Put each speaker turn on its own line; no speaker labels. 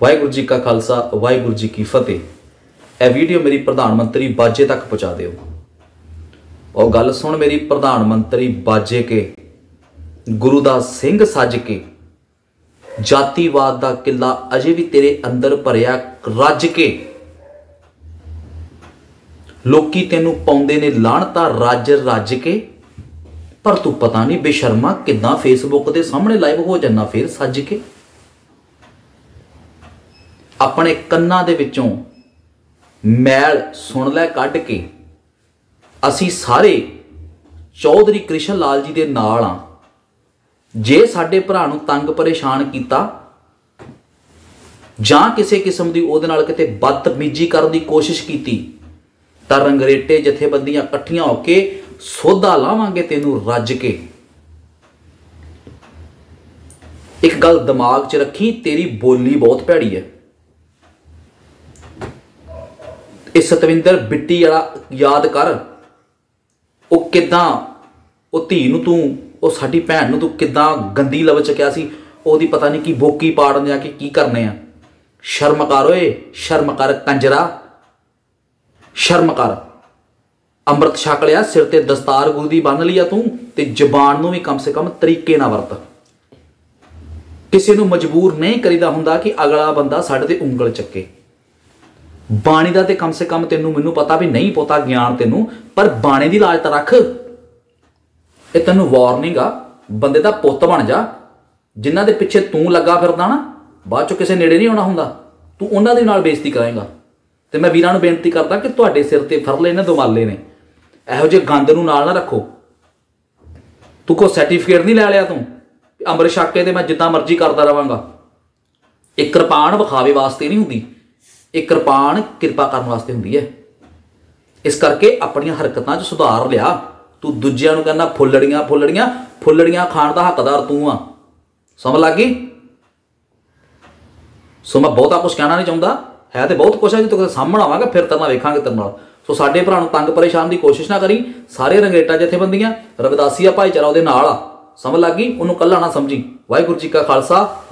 ਵਾਹਿਗੁਰੂ ਜੀ ਕਾ ਖਾਲਸਾ, ਵਾਹਿਗੁਰੂ ਜੀ ਕੀ ਫਤਿਹ। ਇਹ ਵੀਡੀਓ ਮੇਰੀ ਪ੍ਰਧਾਨ ਮੰਤਰੀ ਬਾਜੇ ਤੱਕ ਪਹੁੰਚਾ ਦਿਓ। ਉਹ ਗੱਲ ਸੁਣ ਮੇਰੀ ਪ੍ਰਧਾਨ ਮੰਤਰੀ ਬਾਜੇ ਕੇ, ਗੁਰੂ ਦਾ ਸਿੰਘ ਸੱਜ ਕੇ। ਜਾਤੀਵਾਦ ਦਾ ਕਿੱਲਾ ਅਜੇ ਵੀ ਤੇਰੇ ਅੰਦਰ ਭਰਿਆ ਰੱਜ ਕੇ। ਲੋਕੀ ਤੈਨੂੰ ਪਾਉਂਦੇ ਨੇ ਲਾਹਣਤਾ ਰੱਜ ਰੱਜ ਕੇ, ਪਰ ਤੂੰ ਪਤਾ ਨਹੀਂ ਬੇਸ਼ਰਮਾ ਕਿਦਾਂ ਫੇਸਬੁੱਕ ਦੇ ਸਾਹਮਣੇ ਲਾਈਵ ਹੋ ਜਾਂਦਾ ਫਿਰ ਸੱਜ ਕੇ। ਆਪਣੇ ਕੰਨਾਂ ਦੇ ਵਿੱਚੋਂ ਮੈਲ ਸੁਣ ਲੈ ਕੱਢ ਕੇ ਅਸੀਂ ਸਾਰੇ ਚੌਧਰੀ ਕ੍ਰਿਸ਼ਨ ਲਾਲ ਜੀ ਦੇ ਨਾਲ ਆ। ਜੇ ਸਾਡੇ ਭਰਾ ਨੂੰ ਤੰਗ ਪਰੇਸ਼ਾਨ ਕੀਤਾ ਜਾਂ ਕਿਸੇ ਕਿਸਮ ਦੀ ਉਹਦੇ ਨਾਲ ਕਿਤੇ ਬਦਤਮੀਜ਼ੀ ਕਰਨ ਦੀ ਕੋਸ਼ਿਸ਼ ਕੀਤੀ, ਤਾਂ ਰੰਗਰੇਟੇ ਜਥੇਬੰਦੀਆਂ ਇਕੱਠੀਆਂ ਹੋ ਕੇ ਸੋਧਾ ਲਾਵਾਂਗੇ ਤੈਨੂੰ ਰੱਜ ਕੇ। ਇੱਕ ਗੱਲ ਦਿਮਾਗ 'ਚ ਰੱਖੀ, ਤੇਰੀ ਬੋਲੀ ਬਹੁਤ ਭੈੜੀ ਹੈ। ਇਹ ਸਤਵਿੰਦਰ ਬਿੱਟੀ ਵਾਲਾ ਯਾਦ ਕਰ। ਉਹ ਕਿਦਾਂ, ਉਹ ਧੀ ਨੂੰ ਤੂੰ, ਉਹ ਸਾਡੀ ਭੈਣ ਨੂੰ ਤੂੰ ਕਿਦਾਂ ਗੰਦੀ ਲਵ ਚਕਿਆ ਸੀ, ਉਹਦੀ ਪਤਾ ਨਹੀਂ ਕੀ ਬੋਕੀ ਪਾੜਨ ਜਾ ਕੇ ਕੀ ਕਰਨੇ ਆ। ਸ਼ਰਮ ਕਰ ਓਏ, ਸ਼ਰਮ ਕਰ ਕੰਜਰਾ। ਸ਼ਰਮ ਕਰ। ਅੰਮ੍ਰਿਤ ਛਕ ਲਿਆ, ਸਿਰ ਤੇ ਦਸਤਾਰ ਗੁਰੂ ਦੀ ਬੰਨ ਲਿਆ ਤੂੰ, ਤੇ ਜ਼ਬਾਨ ਨੂੰ ਵੀ ਕਮ ਸੇ ਕਮ ਤਰੀਕੇ ਨਾਲ ਵਰਤ। ਕਿਸੇ ਨੂੰ ਮਜਬੂਰ ਨਹੀਂ ਕਰੀਦਾ ਹੁੰਦਾ ਕਿ ਅਗਲਾ ਬੰਦਾ ਸਾਡੇ ਤੇ ਉਂਗਲ ਚੱਕੇ। ਬਾਣੀ ਦਾ ਤੇ ਕਮ ਸੇ ਕਮ ਤੈਨੂੰ ਮੈਨੂੰ ਪਤਾ ਵੀ ਨਹੀਂ ਪਤਾ ਗਿਆਨ ਤੈਨੂੰ, ਪਰ ਬਾਣੀ ਦੀ ਲਾਜ ਤਾਂ ਰੱਖ। ਇਹ ਤੈਨੂੰ ਵਾਰਨਿੰਗ ਆ, ਬੰਦੇ ਦਾ ਪੁੱਤ ਬਣ ਜਾ, ਜਿਨ੍ਹਾਂ ਦੇ ਪਿੱਛੇ ਤੂੰ ਲੱਗਾ ਫਿਰਦਾ ਨਾ, ਬਾਅਦ ਚੋਂ ਕਿਸੇ ਨੇੜੇ ਨਹੀਂ ਆਉਣਾ ਹੁੰਦਾ। ਤੂੰ ਉਹਨਾਂ ਦੇ ਨਾਲ ਬੇਇੱਜ਼ਤੀ ਕਰਾਏਗਾ ਤੇ ਮੈਂ ਵੀਰਾਂ ਨੂੰ ਬੇਨਤੀ ਕਰਦਾ ਕਿ ਤੁਹਾਡੇ ਸਿਰ ਤੇ ਫਰਲੇ ਨੇ, ਦੁਮਾਲੇ ਨੇ। ਇਹੋ ਜਿਹੇ ਗੰਦ ਨੂੰ ਨਾਲ ਨਾ ਰੱਖੋ। ਤੂੰ ਕੋ ਸਰਟੀਫਿਕੇਟ ਨਹੀਂ ਲੈ ਲਿਆ ਤੂੰ ਅੰਮ੍ਰਿਤ ਛਕ ਕੇ ਤੇ ਮੈਂ ਜਿੱਦਾਂ ਮਰਜ਼ੀ ਕਰਦਾ ਰਵਾਂਗਾ। ਇਹ ਕਿਰਪਾਨ ਵਿਖਾਵੇ ਵਾਸਤੇ ਨਹੀਂ ਹੁੰਦੀ। ਇਹ ਕਿਰਪਾਨ ਕਿਰਪਾ ਕਰਨ ਵਾਸਤੇ ਹੁੰਦੀ ਹੈ। ਇਸ ਕਰਕੇ ਆਪਣੀਆਂ ਹਰਕਤਾਂ 'ਚ ਸੁਧਾਰ ਲਿਆ। ਤੂੰ ਦੂਜਿਆਂ ਨੂੰ ਕਹਿੰਦਾ, ਫੁੱਲੜੀਆਂ ਫੁੱਲੜੀਆਂ ਫੁੱਲੜੀਆਂ ਖਾਣ ਦਾ ਹੱਕਦਾਰ ਤੂੰ ਆ। ਸਮਝ ਲੱਗ ਗਈ? ਸੋ ਮੈਂ ਬਹੁਤਾ ਕੁਝ ਕਹਿਣਾ ਨਹੀਂ ਚਾਹੁੰਦਾ। ਹੈ ਤੇ ਬਹੁਤ ਕੁਝ ਹੈ, ਜੇ ਤੂੰ ਸਾਹਮਣੇ ਆਵਾਂਗਾ, ਫਿਰ ਤੇਰੇ ਨਾਲ ਵੇਖਾਂਗੇ ਤੇਰੇ ਨਾਲ। ਸੋ ਸਾਡੇ ਭਰਾ ਨੂੰ ਤੰਗ ਪਰੇਸ਼ਾਨ ਦੀ ਕੋਸ਼ਿਸ਼ ਨਾ ਕਰੀ। ਸਾਰੇ ਰੰਗੇਟਾ ਜਥੇਬੰਦੀਆਂ, ਰਵਿਦਾਸੀਆ ਭਾਈਚਾਰਾ ਉਹਦੇ ਨਾਲ ਆ। ਸਮਝ ਲੱਗ ਗਈ? ਉਹਨੂੰ ਕੱਲਾ ਨਾ ਸਮਝੀ। ਵਾਹਿਗੁਰੂ ਜੀ ਕਾ ਖਾਲਸਾ।